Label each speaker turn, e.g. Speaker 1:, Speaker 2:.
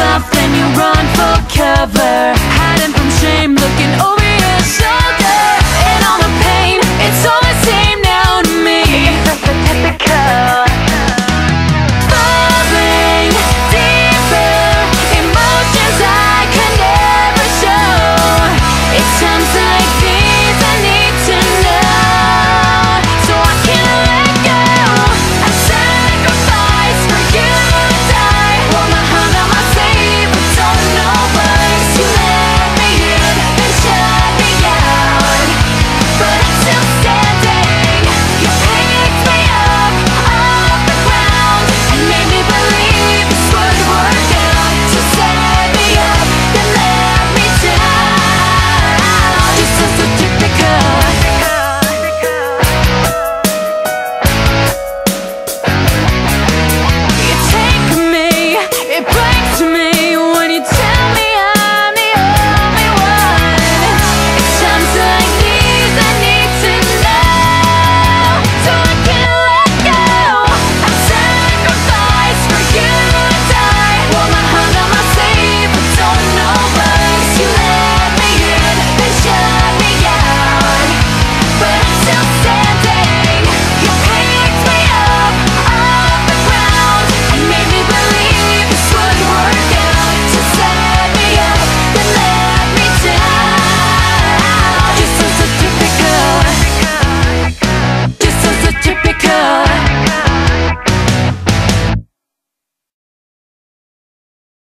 Speaker 1: off, then you run for cover. Hiding from shame, looking